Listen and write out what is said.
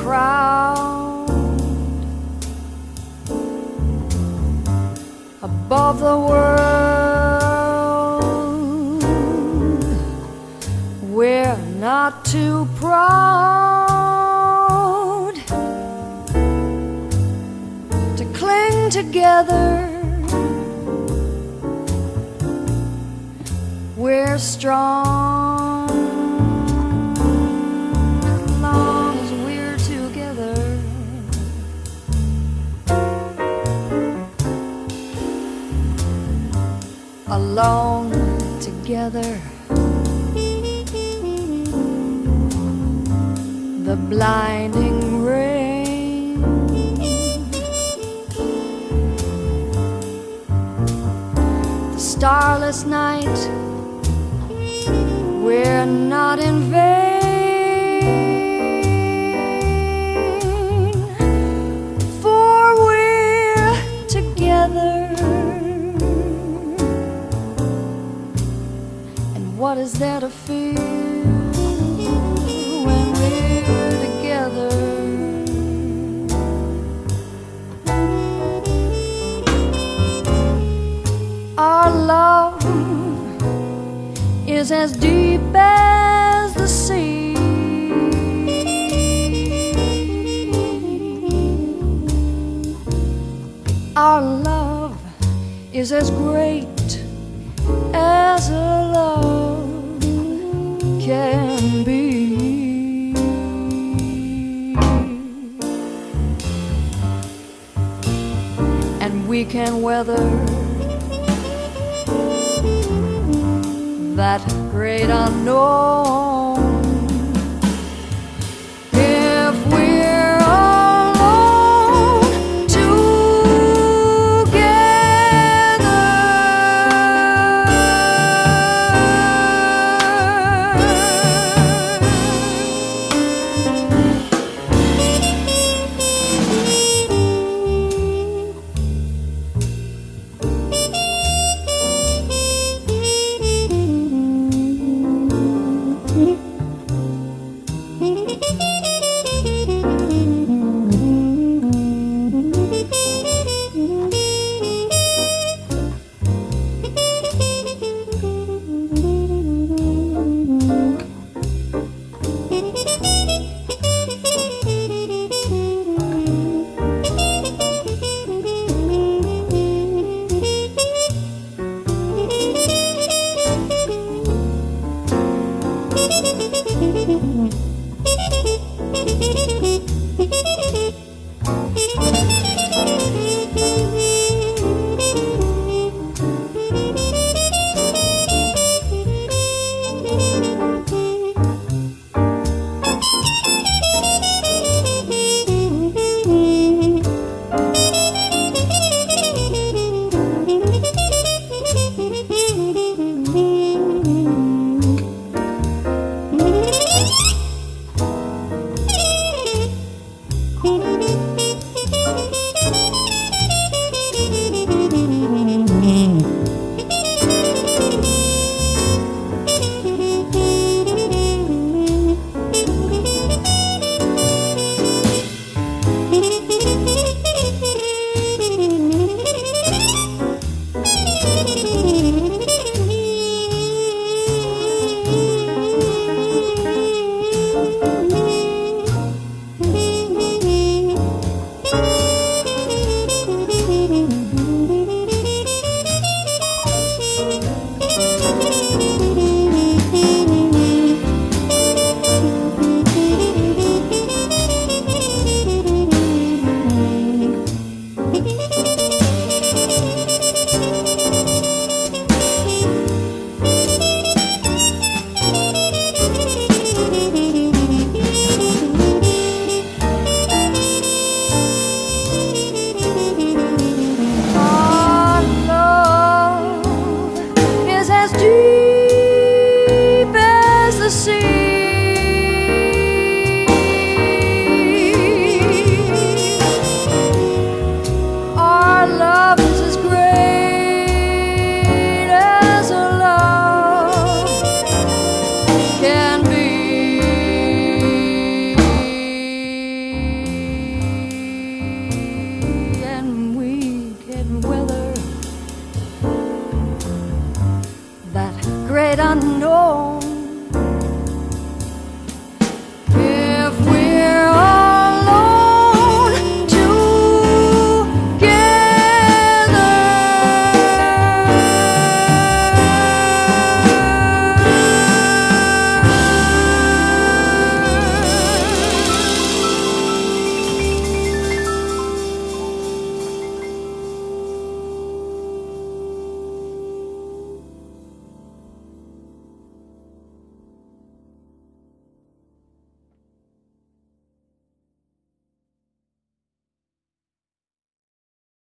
crowd above the world. We're not too proud to cling together. We're strong Alone together. The blinding rain. The starless night we're not in vain, And I feel when we're together? Our love is as deep as the sea. Our love is as great as a love can be. And we can weather that great unknown. Unknown.